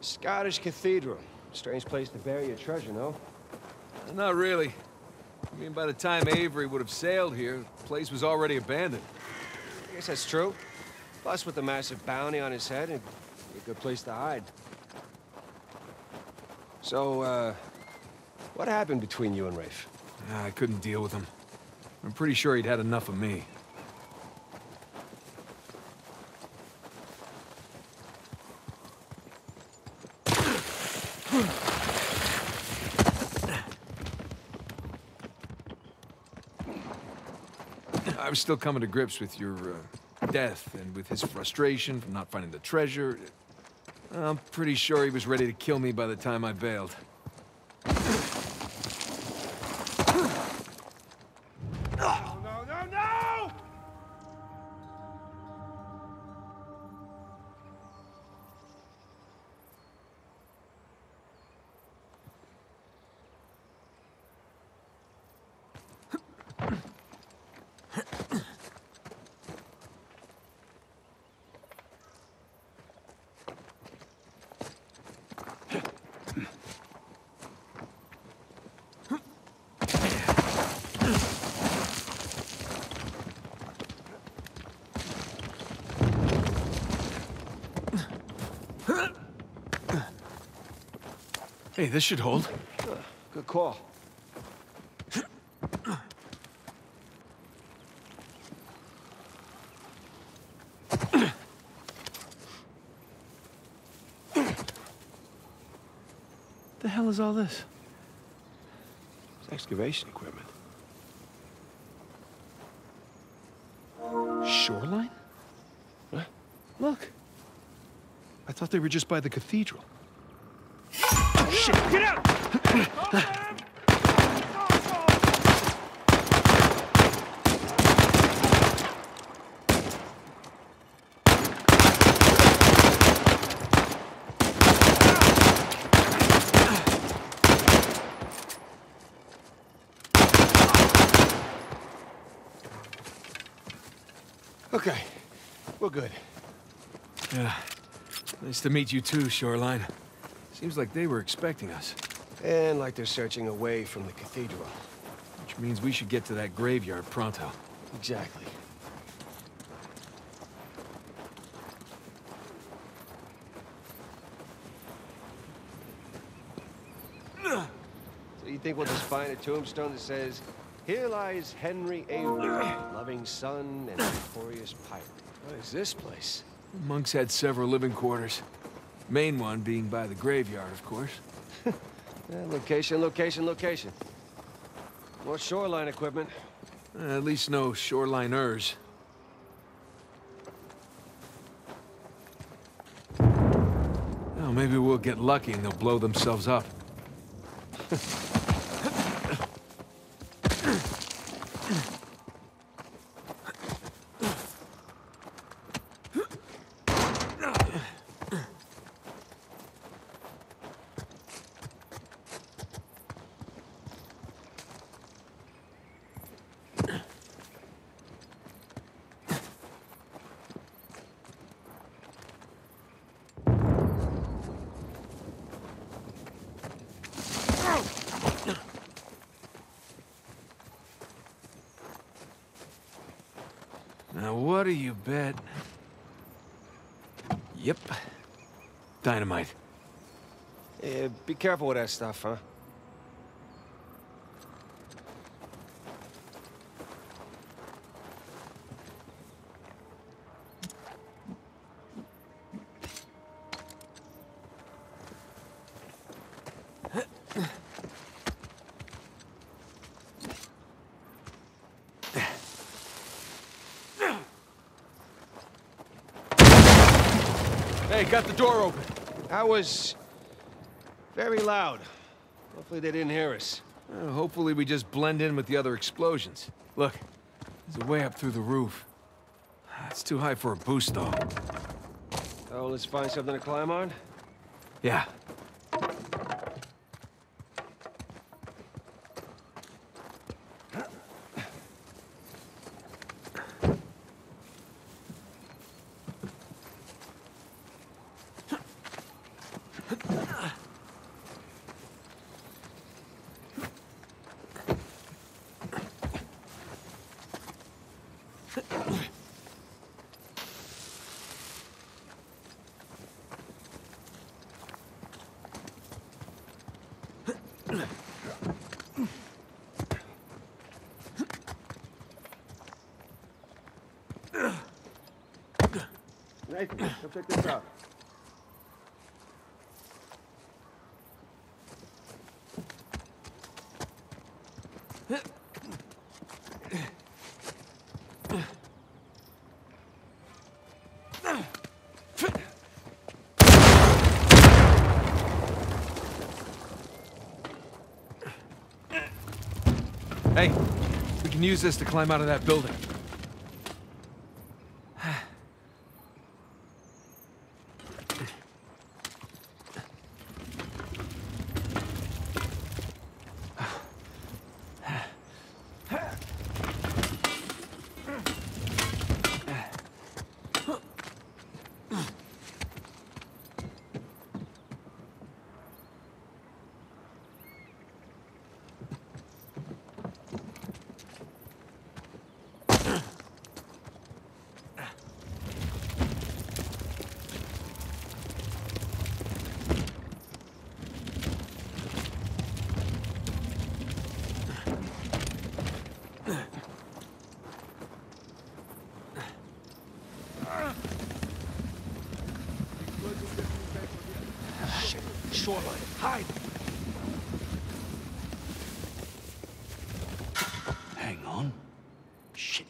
Scottish Cathedral. Strange place to bury your treasure, no? Not really. I mean, by the time Avery would have sailed here, the place was already abandoned. I guess that's true. Plus, with the massive bounty on his head, it'd be a good place to hide. So, uh, what happened between you and Rafe? Ah, I couldn't deal with him. I'm pretty sure he'd had enough of me. I was still coming to grips with your uh, death and with his frustration from not finding the treasure. I'm pretty sure he was ready to kill me by the time I bailed. This should hold. Good call. The hell is all this? It's excavation equipment. Shoreline? Look. I thought they were just by the cathedral. Shit, get out! Okay, we're good. Yeah. Nice to meet you too, Shoreline. Seems like they were expecting us. And like they're searching away from the cathedral. Which means we should get to that graveyard pronto. Exactly. So you think we'll just find a tombstone that says, Here lies Henry Avery, loving son and victorious pirate. What is this place? The monks had several living quarters. Main one being by the graveyard, of course. Yeah, location, location, location. More shoreline equipment. Uh, at least no shoreliners. Well, maybe we'll get lucky and they'll blow themselves up. Now, what do you bet? Yep. Dynamite. Yeah, be careful with that stuff, huh? Hey, got the door open. That was very loud. Hopefully they didn't hear us. Uh, hopefully we just blend in with the other explosions. Look, there's a way up through the roof. It's too high for a boost, though. Oh, let's find something to climb on. Yeah. Check this out. Hey, we can use this to climb out of that building. Shit, shoreline. Hide! Hang on. Shit.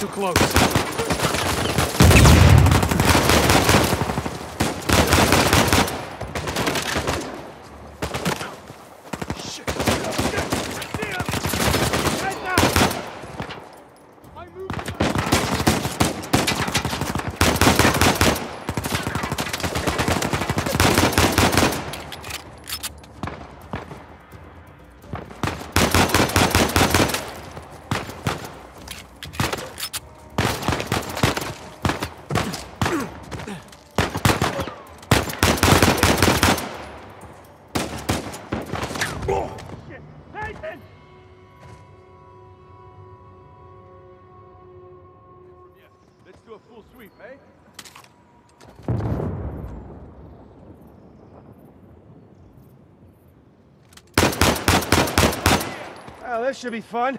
Too close. Let's do a full sweep, eh? Well, this should be fun.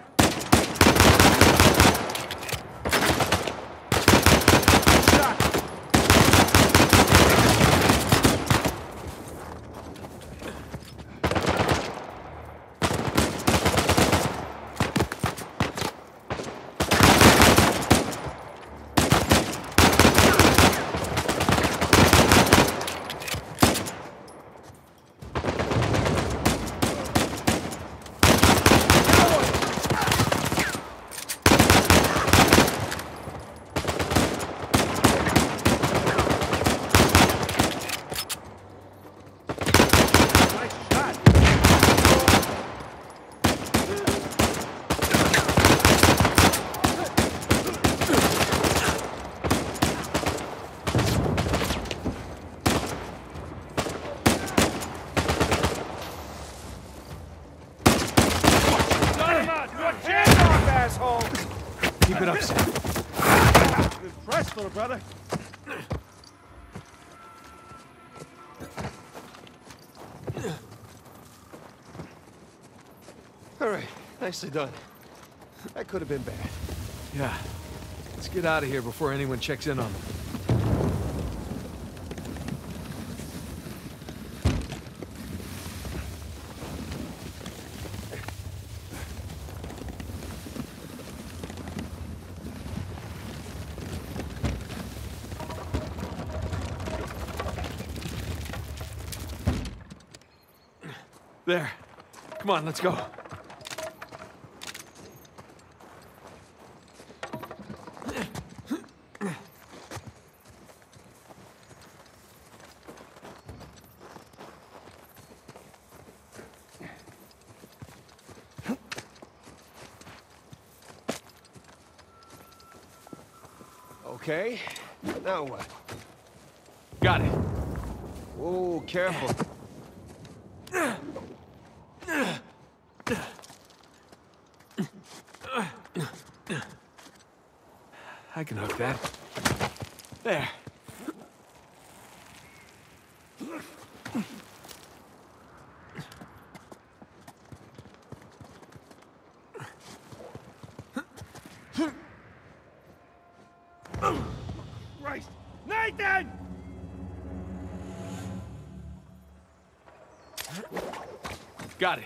Nicely done. That could have been bad. Yeah. Let's get out of here before anyone checks in on them. There. Come on, let's go. What? Got it. Oh, careful. I can hook that. There. Christ! Nathan! Got it.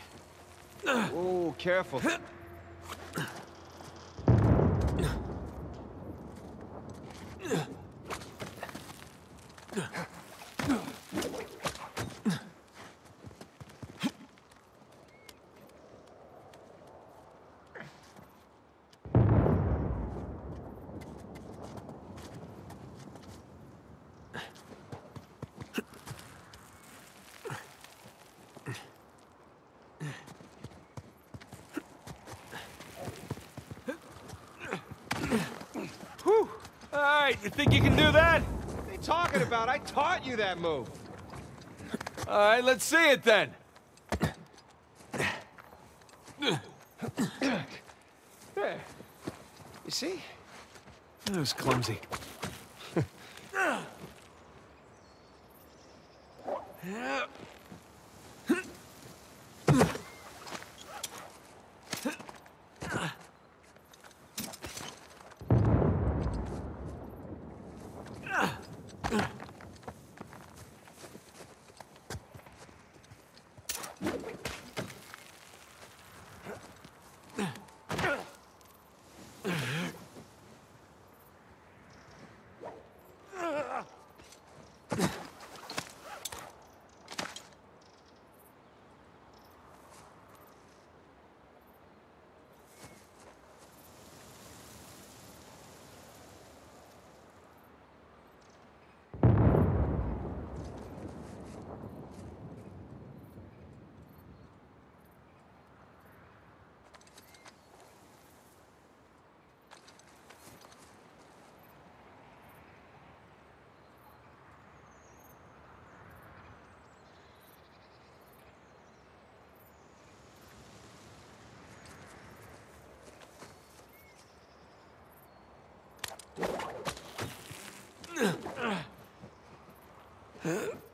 Oh, careful. Whew. All right, you think you can do that? What are you talking about? I taught you that move. All right, let's see it then. There. You see? That was clumsy. Yeah. Huh?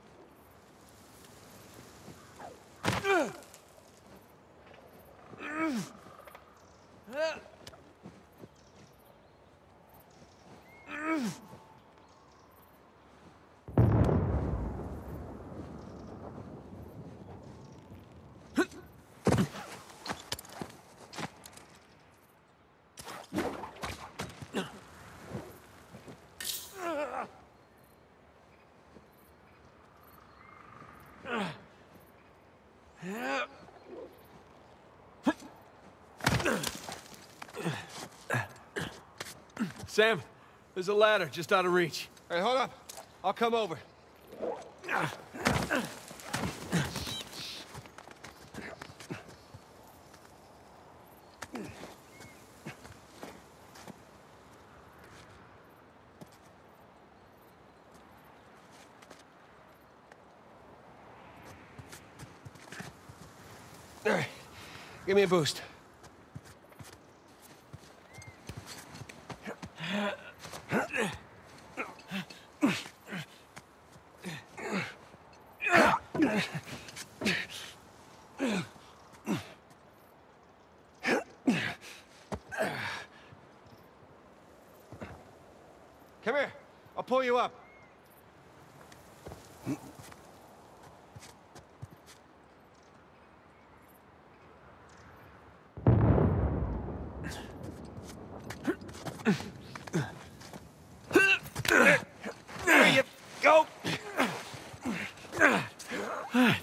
Sam, there's a ladder just out of reach. Hey, hold up. I'll come over. All right, give me a boost.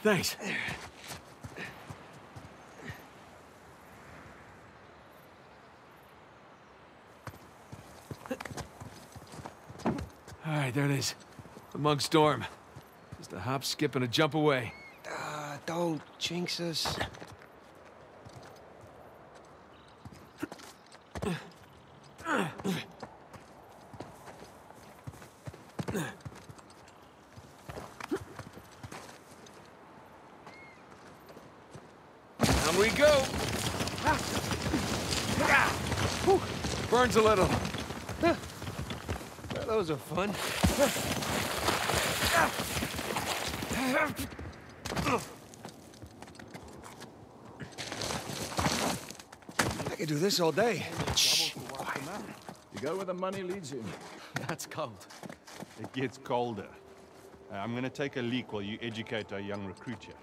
Thanks. All right, there it is. The Monk's Dorm. Just a hop, skip, and a jump away. Uh, don't jinx us. Burns a little. Well, those are fun. I could do this all day. Shh. You go where the money leads you. That's cold. It gets colder. Uh, I'm gonna take a leak while you educate our young recruit here.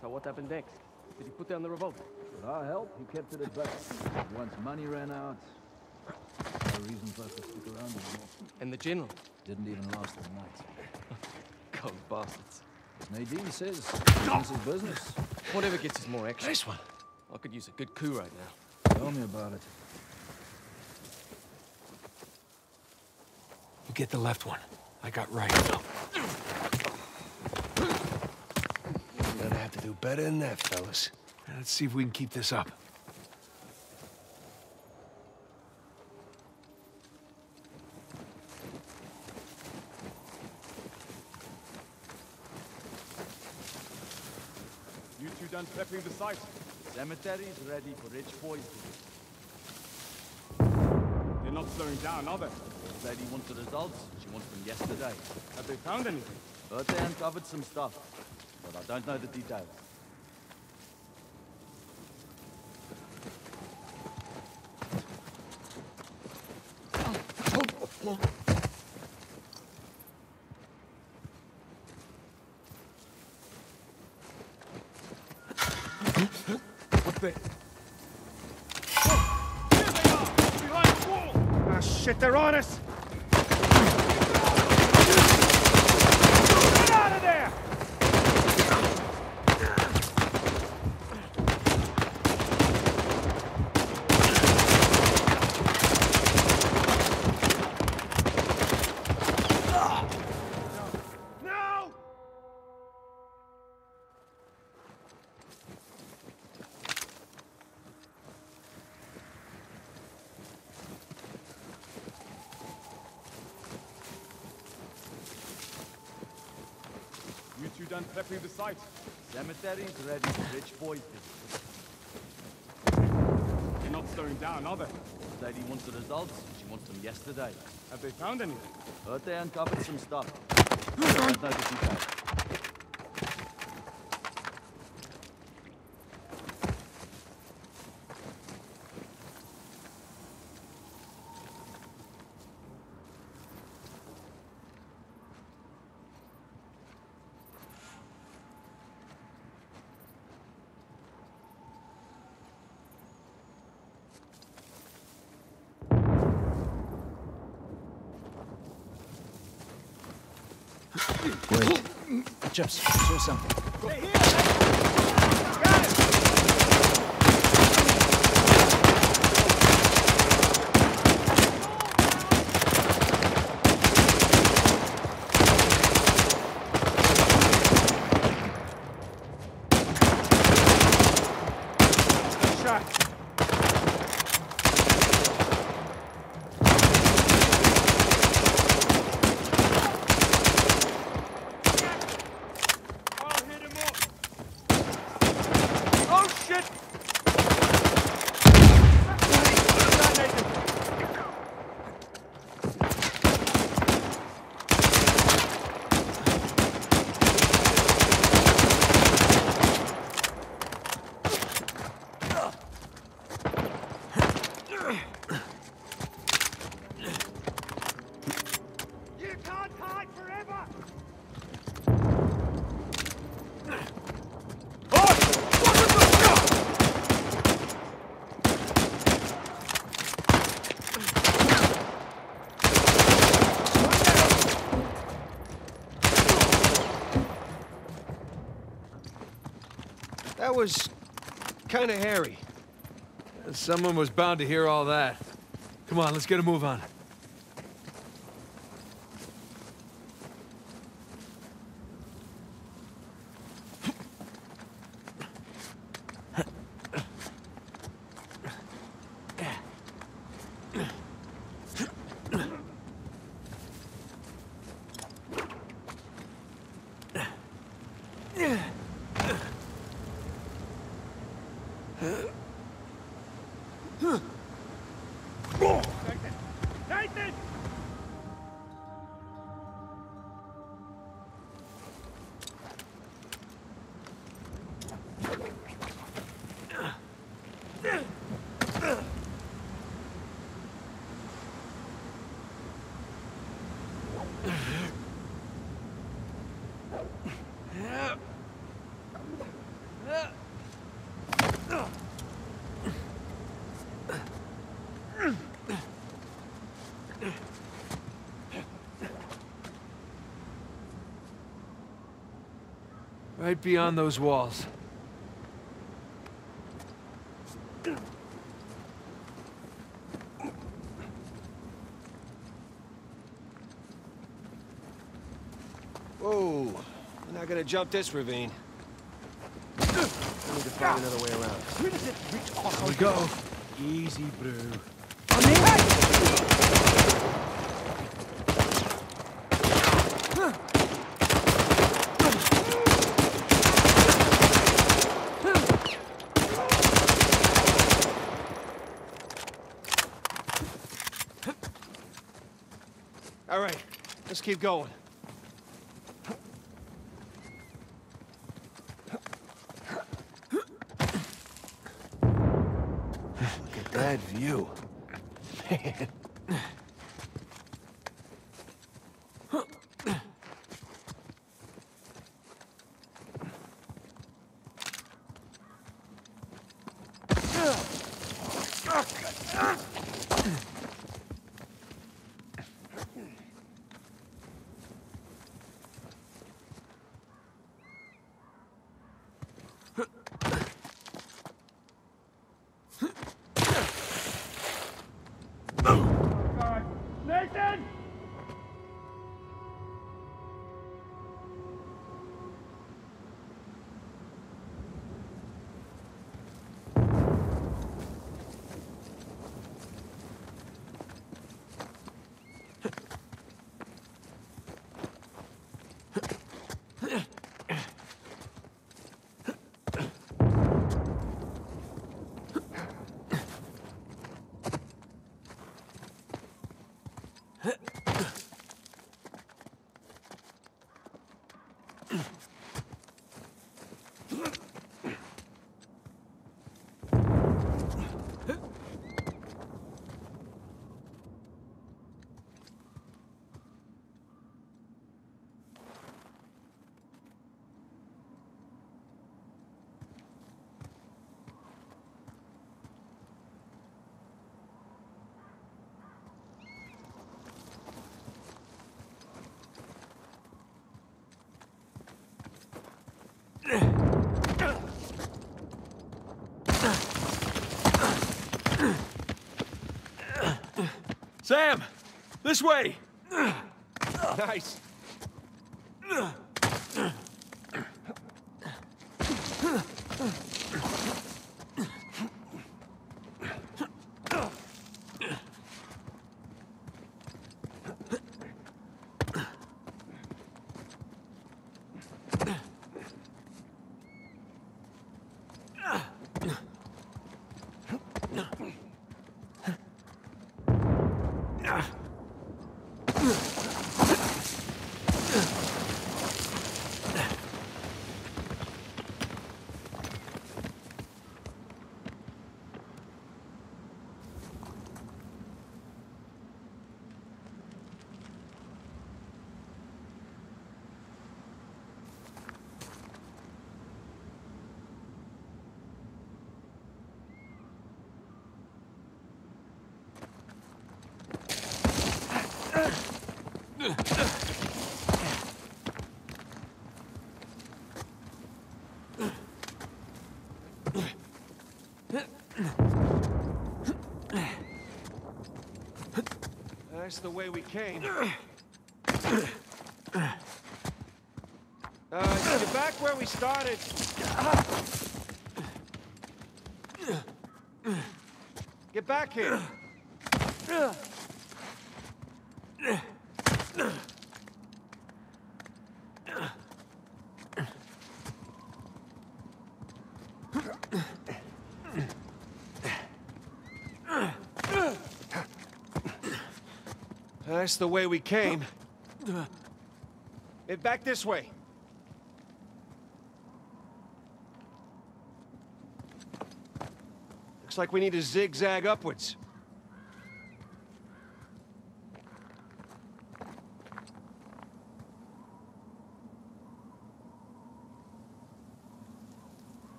So what happened next? Did he put down the revolt? With our help, he kept it at bay. Once money ran out, no reason for us to stick around anymore. And the general? Didn't even last the night. Cold bastards. As Nadine says, business is business. Whatever gets us more action. Nice one. I could use a good coup right now. Tell me about it. You get the left one. I got right. I'm gonna have to do better than that, fellas. Let's see if we can keep this up. You two done prepping the site? Cemetery's ready for rich boys. They're not slowing down, are they? The lady wants the results. She wants them yesterday. Have they found anything? But they uncovered some stuff, but I don't know the details. What's that? Behind the wall! Ah, shit, they're on us! Get out of there! No! You done prepping the site? Cemetery's ready rich boys. They're not slowing down, are they? The lady wants the results. She wants them yesterday. Have they found anything? Heard they uncovered some stuff. Wait. Chips, saw something. Was kind of hairy. Someone was bound to hear all that. Come on, let's get a move on. Right beyond those walls. Whoa. We're not gonna jump this ravine. We need to find another way around. Here we go. Easy, bro. All right, let's keep going. Look at that view. Man. Sam! This way! Nice. The way we came. Uh, get back where we started. Get back here. The way we came. It back this way. Looks like we need to zigzag upwards.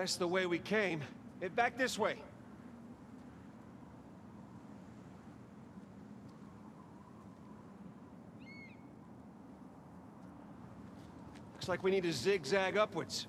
That's the way we came. Hey, back this way. Looks like we need to zigzag upwards.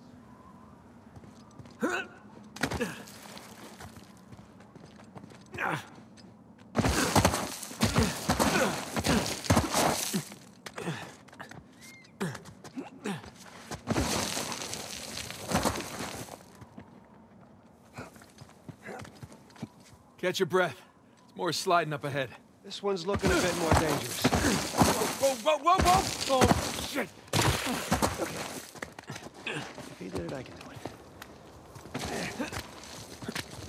Catch your breath. It's more sliding up ahead. This one's looking a bit more dangerous. Whoa, whoa, whoa, whoa! Oh, shit! If he did it, I can do it.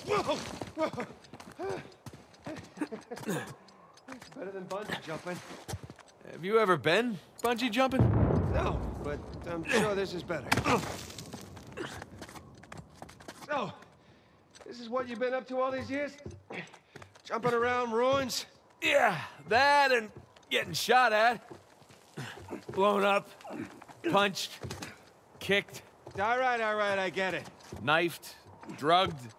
Whoa! Whoa! Better than bungee jumping. Have you ever been bungee jumping? No, but I'm sure this is better. So, this is what you've been up to all these years? Jumping around ruins? Yeah, that and getting shot at. Blown up. Punched. Kicked. All right, all right, I get it. Knifed. Drugged.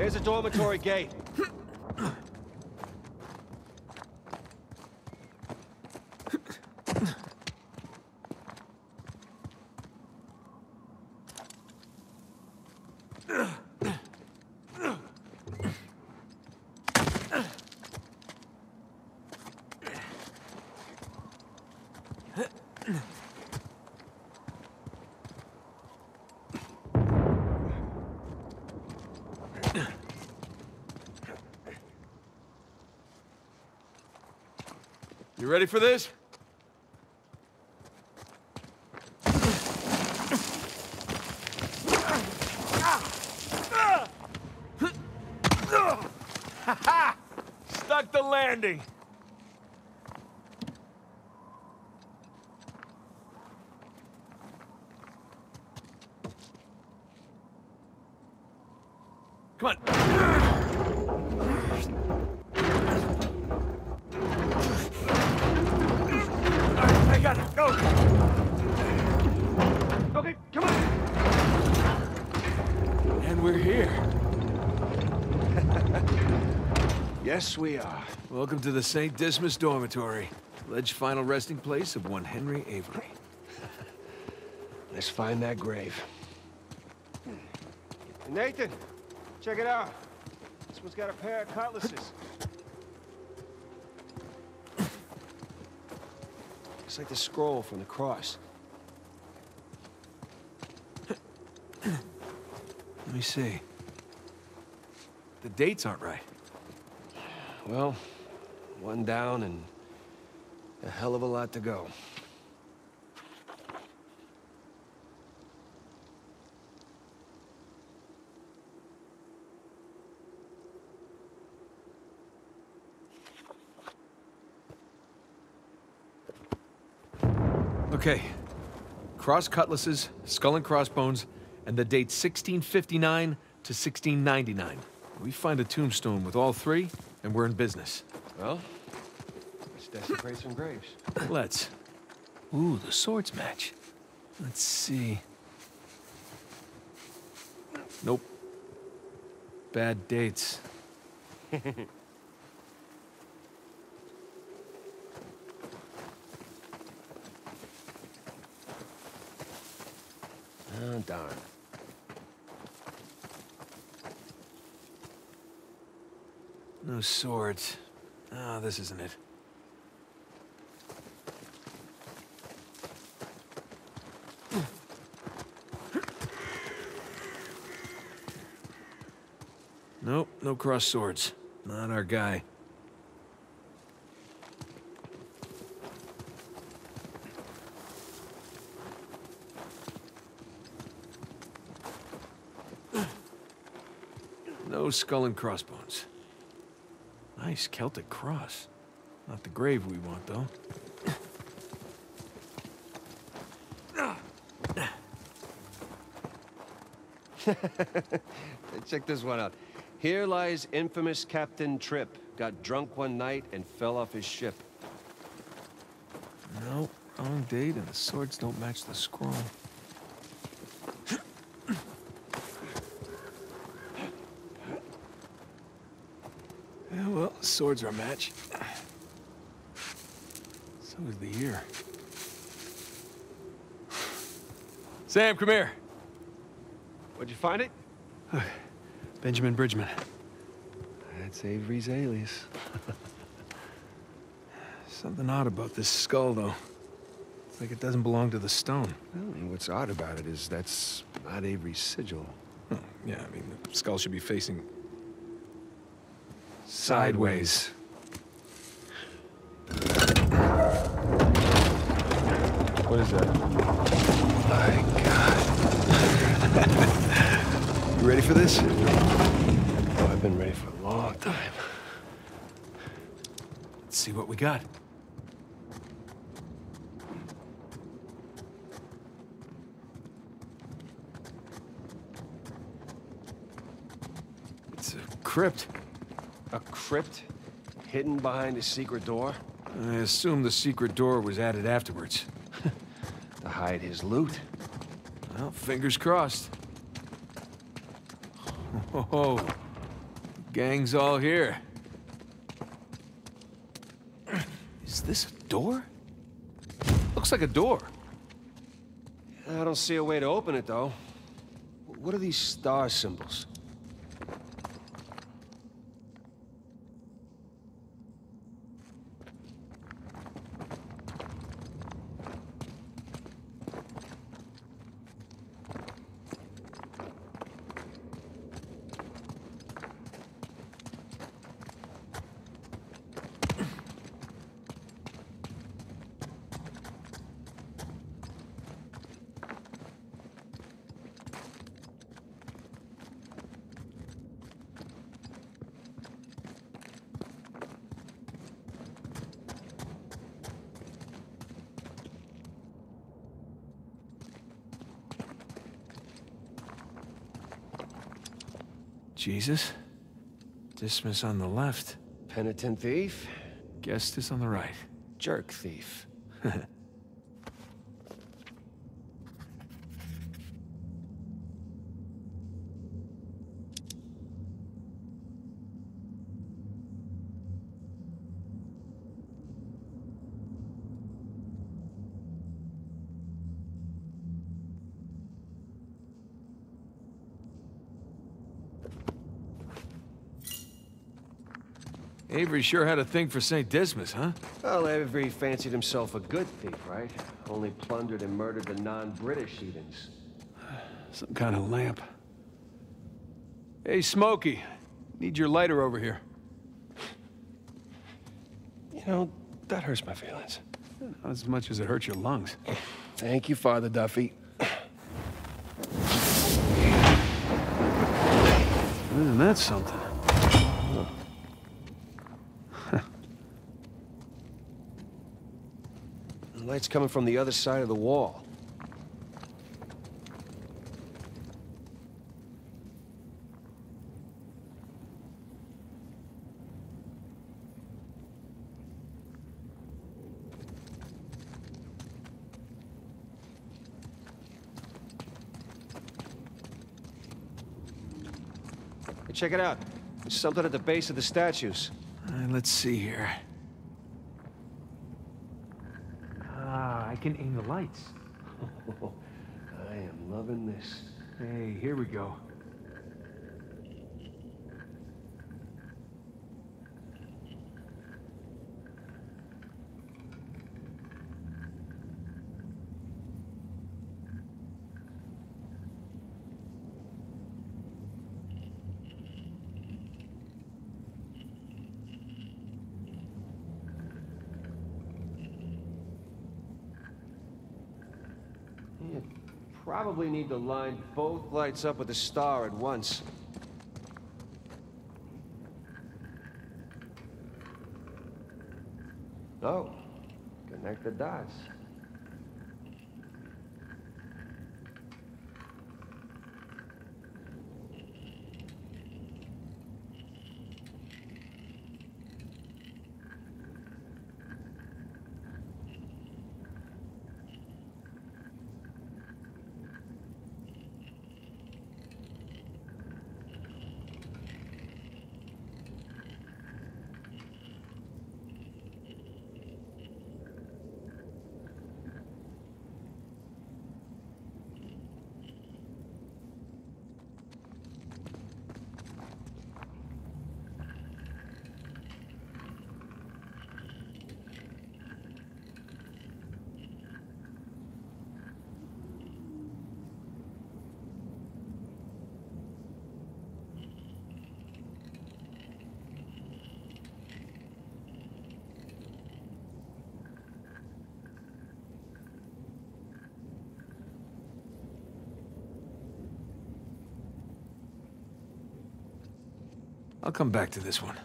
There's a dormitory gate. You ready for this? Stuck the landing. Come on. I got it. Go. Okay, come on. And we're here. Yes, we are. Welcome to the St. Dismas Dormitory, alleged final resting place of one Henry Avery. Let's find that grave. Nathan, check it out. This one's got a pair of cutlasses. It's like the scroll from the cross. Let me see. The dates aren't right. Well, one down and a hell of a lot to go. Okay. Cross cutlasses, skull and crossbones, and the date 1659 to 1699. We find a tombstone with all three, and we're in business. Well, let's desecrate some graves. Let's. Ooh, the swords match. Let's see. Nope. Bad dates. Oh, darn. No swords. Ah, this isn't it. Nope, no cross swords. Not our guy. No skull and crossbones. Nice Celtic cross. Not the grave we want, though. Check this one out. Here lies infamous Captain Tripp. Got drunk one night and fell off his ship. No, wrong date, and the swords don't match the scroll. Yeah, well, the swords are a match. So is the year. Sam, come here. Where'd you find it? Benjamin Bridgeman. That's Avery's alias. Something odd about this skull, though. It's like it doesn't belong to the stone. Well, and what's odd about it is that's not Avery's sigil. Oh, yeah, I mean, the skull should be facing sideways. What is that? My God. you ready for this? Oh, I've been ready for a long time. Let's see what we got. It's a crypt. Crypt hidden behind a secret door I assume the secret door was added afterwards. to hide his loot. Well, fingers crossed. Oh, gang's all here. Is this a door? Looks like a door. I don't see a way to open it, though. What are these star symbols? Jesus. Dismas on the left. Penitent thief, Gestas on the right. jerk thief. Avery sure had a thing for St. Dismas, huh? Well, Avery fancied himself a good thief, right? Only plundered and murdered the non-British heathens. Some kind of lamp. Hey, Smokey. Need your lighter over here. You know, that hurts my feelings. Not as much as it hurts your lungs. Thank you, Father Duffy. Isn't that something? The light's coming from the other side of the wall. Check it out. There's something at the base of the statues. Uh, let's see here. Ah, I can aim the lights. Oh, I am loving this. Hey, here we go. You probably need to line both lights up with the star at once. Oh, connect the dots. I'll come back to this one.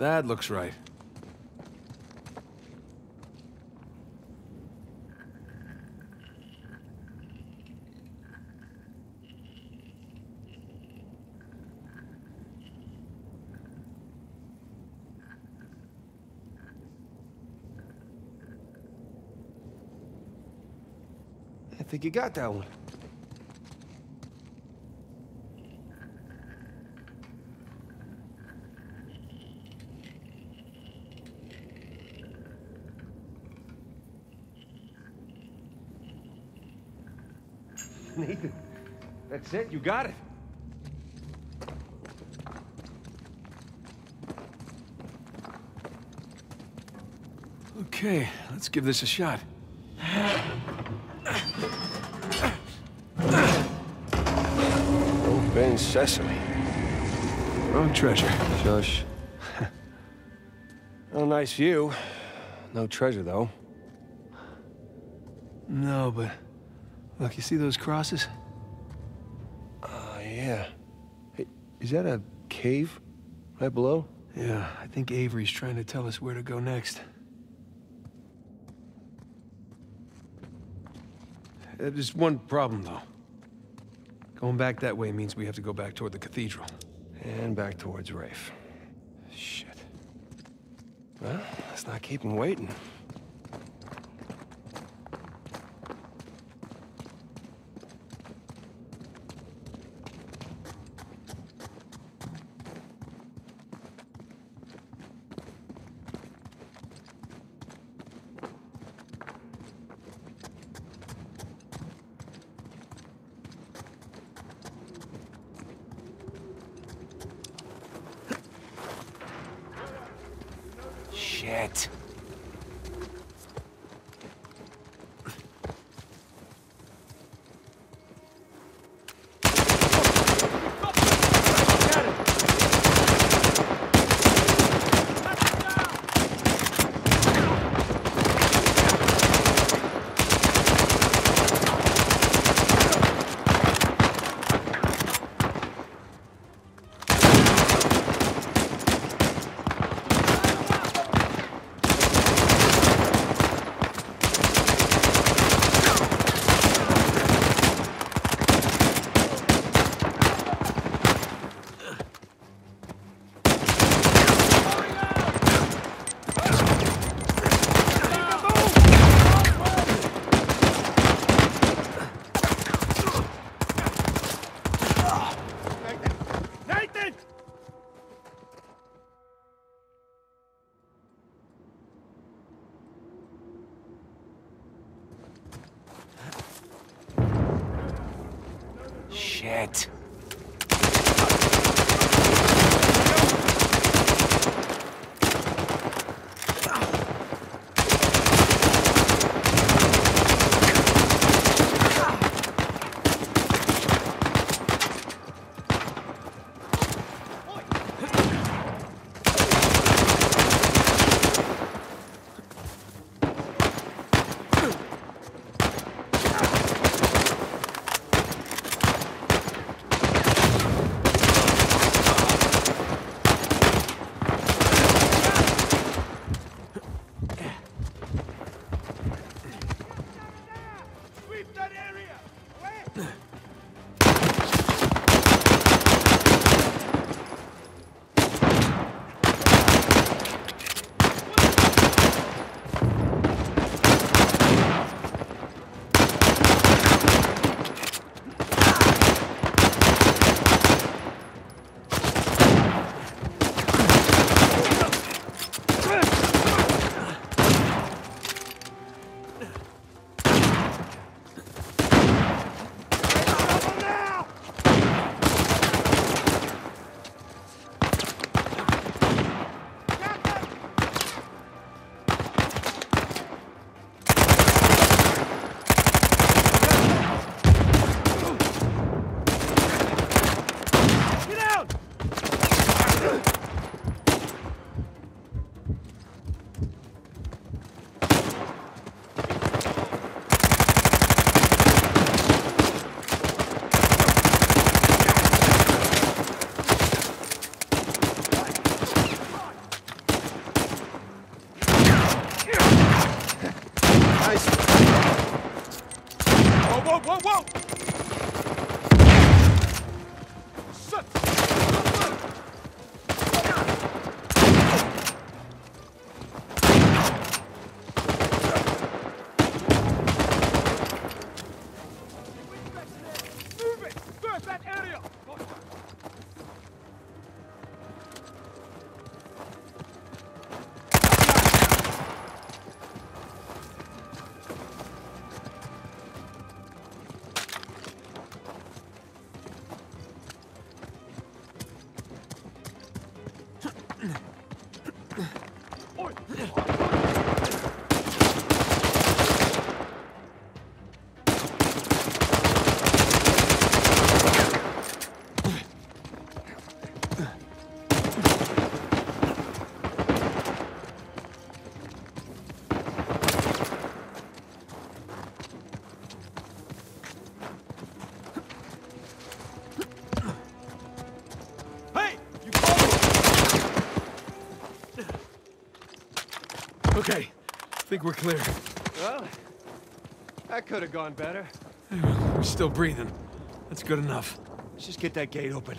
That looks right. I think you got that one. Nathan, that's it. You got it. Okay, let's give this a shot. Open sesame. Wrong treasure. Shush. oh, nice view. No treasure, though. No, but look, you see those crosses? Is that a cave right below? Yeah, I think Avery's trying to tell us where to go next. Uh, There's one problem, though. Going back that way means we have to go back toward the cathedral. And back towards Rafe. Shit. Well, let's not keep him waiting. Shit. Mm-hmm. Think we're clear. Well, that could have gone better. We're still breathing. That's good enough. Let's just get that gate open.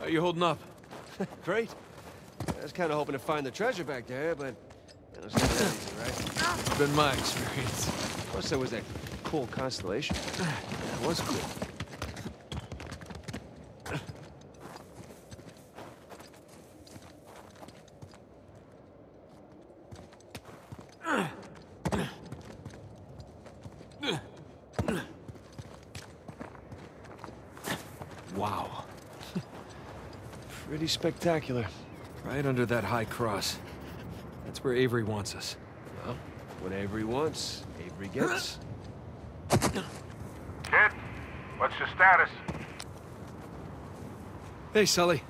How you holding up? Great. I was kind of hoping to find the treasure back there, but that was not that easy, right? It's been my experience. Plus, there was that cool constellation. That was cool. Wow. Pretty spectacular. Right under that high cross. That's where Avery wants us. Well, when Avery wants, Avery gets. Kid, what's your status? Hey, Sully.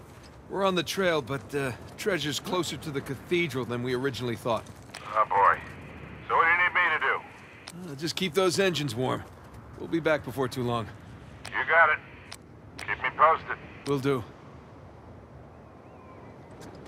We're on the trail, but uh, treasure's closer to the cathedral than we originally thought. Oh boy. So what do you need me to do? Uh, just keep those engines warm. We'll be back before too long. You got it. Keep me posted. Will do.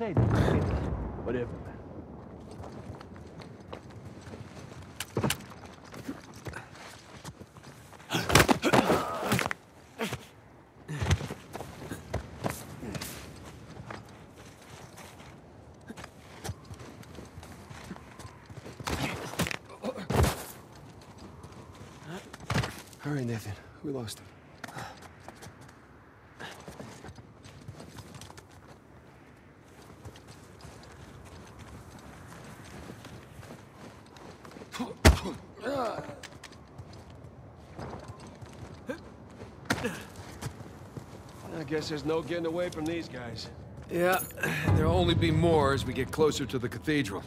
I said. Whatever. Hurry, Nathan. We lost him. Guess there's no getting away from these guys. Yeah, there'll only be more as we get closer to the cathedral.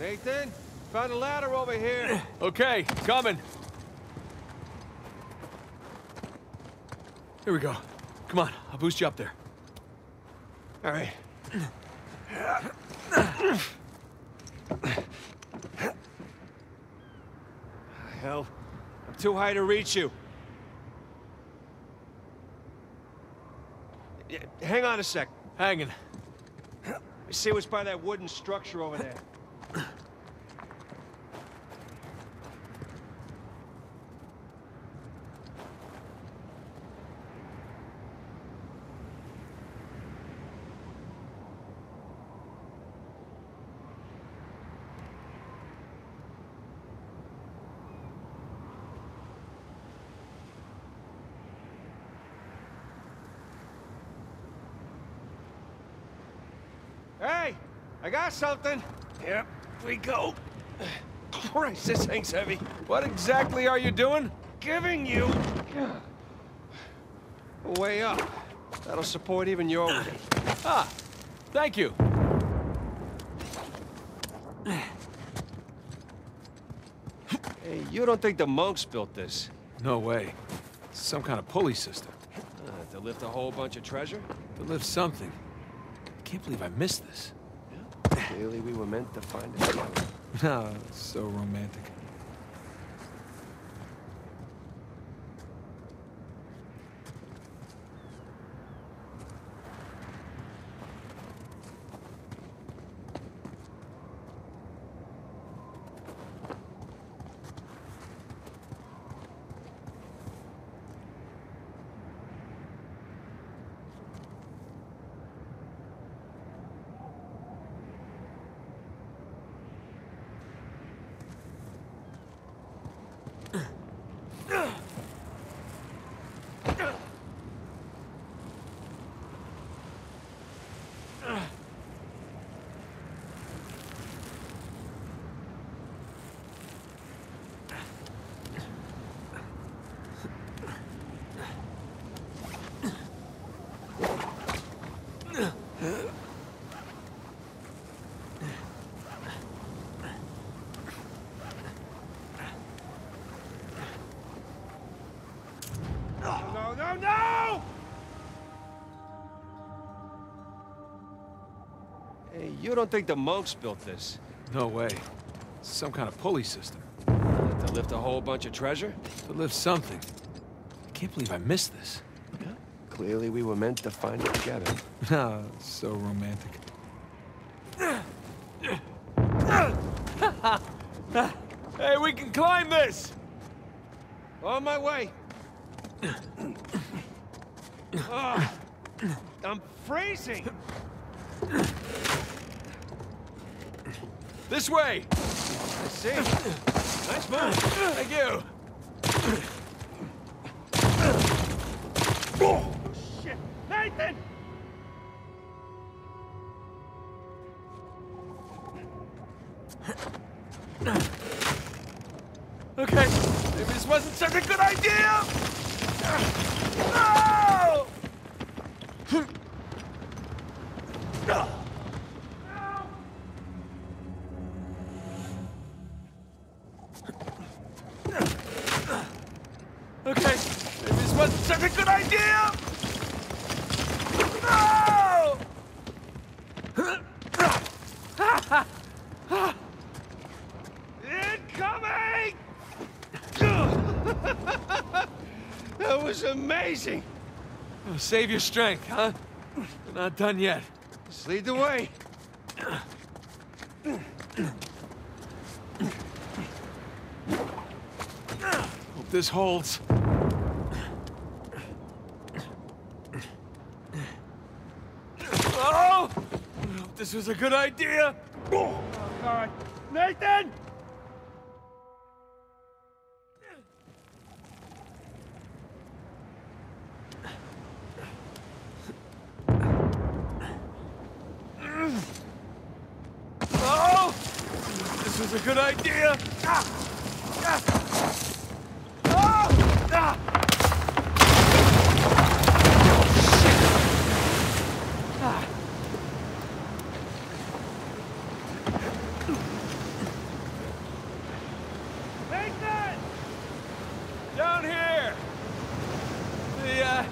Nathan, found a ladder over here. Okay, coming. Here we go. Come on, I'll boost you up there. All right. Hell, I'm too high to reach you. Yeah, hang on a sec. Hanging. See what's by that wooden structure over there. Hey, I got something. Here we go. Christ, this thing's heavy. What exactly are you doing? Giving you a way up. That'll support even your weight. Ah, thank you. Hey, you don't think the monks built this? No way. It's some kind of pulley system. Uh, to lift a whole bunch of treasure? To lift something. I can't believe I missed this. Clearly we were meant to find it. No, it's so romantic. No, no, no! Hey, you don't think the monks built this? No way. Some kind of pulley system. To lift a whole bunch of treasure? To lift something. I can't believe I missed this. Clearly we were meant to find it together. Ah, so romantic. hey, we can climb this! On my way. Ah, I'm freezing. This way! I see. Nice move. Thank you! Save your strength, huh? We're not done yet. Just lead the way. Hope this holds. Oh! Hope this was a good idea. Oh, God. Nathan! Oh! This was a good idea. Ah! Ah! Oh! Ah! Nathan! Down here! The, uh,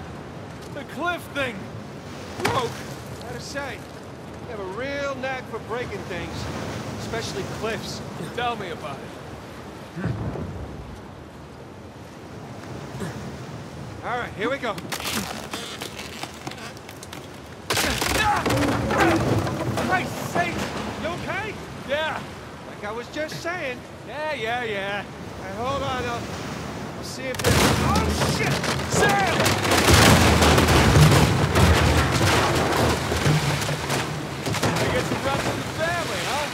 the cliff thing broke. Gotta say, you have a real knack for breaking things, especially cliffs. Tell me about it. All right, here we go. Christ's sake! You okay? Yeah, Like I was just saying. yeah, yeah, yeah. Hey, hold on, I'll, I'll see if there's... Oh, shit! Sam! I guess you brought some family, huh?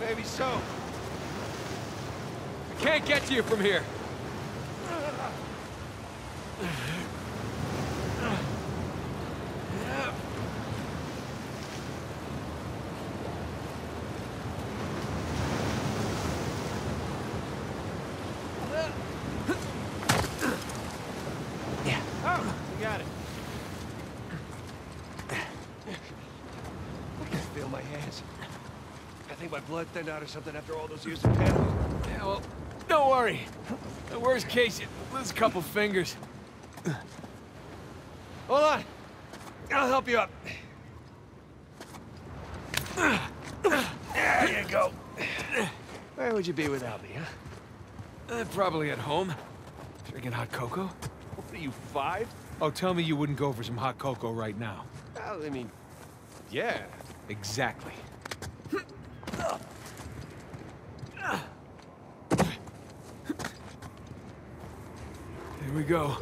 Maybe so. I can't get to you from here. Oh, you got it. I can feel my hands. I think my blood thinned out or something after all those years of Panama. Yeah, well, don't worry. The worst case, you lose a couple fingers. Hold on. I'll help you up. There you go. Where would you be without me, huh? Uh, probably at home. Drinking hot cocoa. What are you, five? Oh, tell me you wouldn't go for some hot cocoa right now. Well, I mean, yeah. Exactly. Here we go.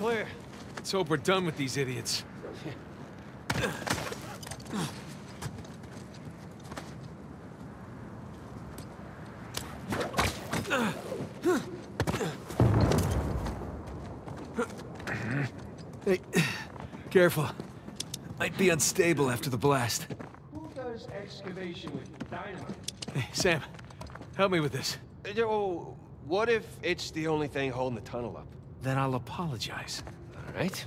Clear. Let's hope we're done with these idiots. Hey, careful. Might be unstable after the blast. Who does excavation with dynamite? Hey, Sam, help me with this. Uh, Oh, what if it's the only thing holding the tunnel up? Then I'll apologize. All right.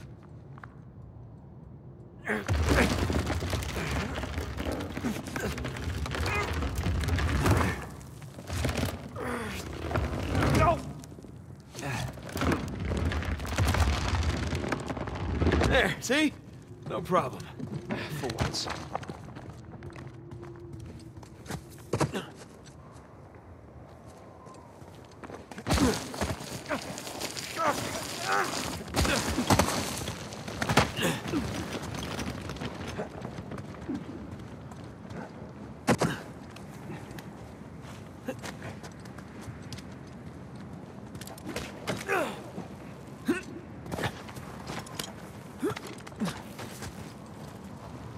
There, see? No problem. For once.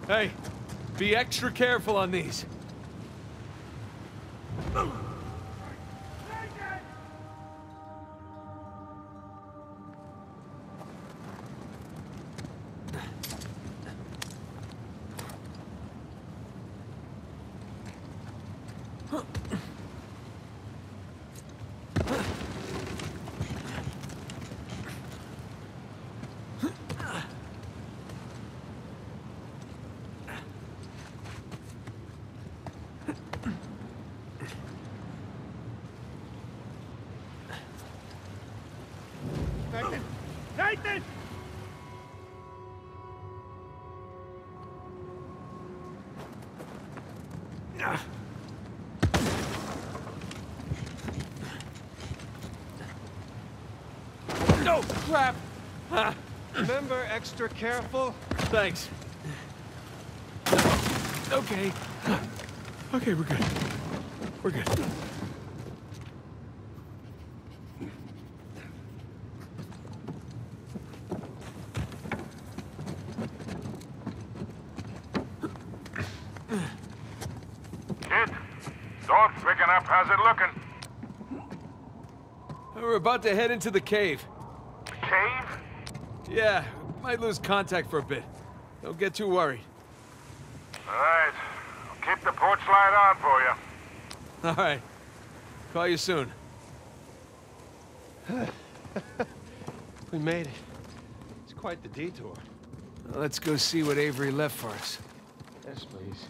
Hey, be extra careful on these. No, crap! Remember, extra careful. Thanks. Okay. Okay, we're good. We're good. Kid, door's picking up. How's it looking? We're about to head into the cave. Cave? Yeah, might lose contact for a bit. Don't get too worried. All right. I'll keep the porch light on for you. All right. Call you soon. We made it. It's quite the detour. Well, let's go see what Avery left for us. Yes, please.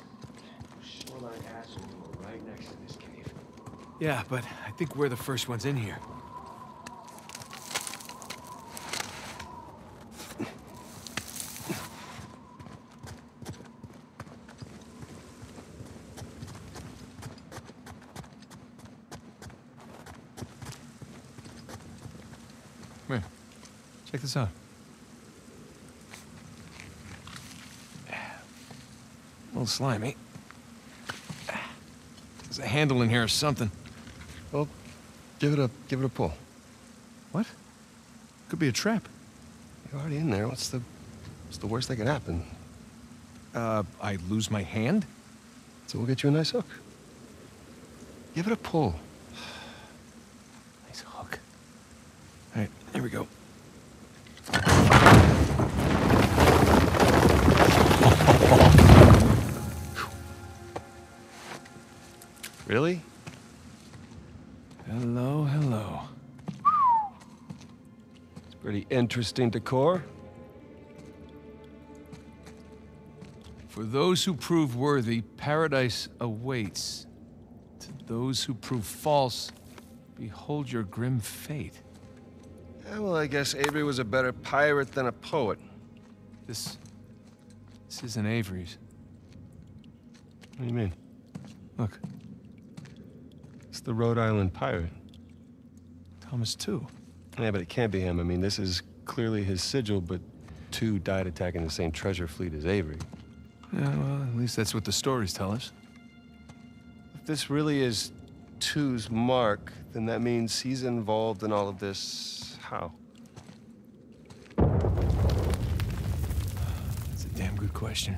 Shoreline acid are right next to this cave. Yeah, but I think we're the first ones in here. Check this out. A little slimy. There's a handle in here or something. Well, give it a give it a pull. What? Could be a trap. You're already in there. What's the what's the worst that could happen? Uh, I lose my hand? So we'll get you a nice hook. Give it a pull. Nice hook. All right, here we go. Interesting decor. For those who prove worthy, paradise awaits. To those who prove false, behold your grim fate. Yeah, well, I guess Avery was a better pirate than a poet. This. This isn't Avery's. What do you mean? Look, It's the Rhode Island pirate. Thomas Tew. Yeah, but it can't be him. I mean, this is clearly his sigil, but Tew died attacking the same treasure fleet as Avery. Yeah, well, at least that's what the stories tell us. If this really is Tew's mark, then that means he's involved in all of this. How? That's a damn good question.